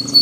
Mm-hmm.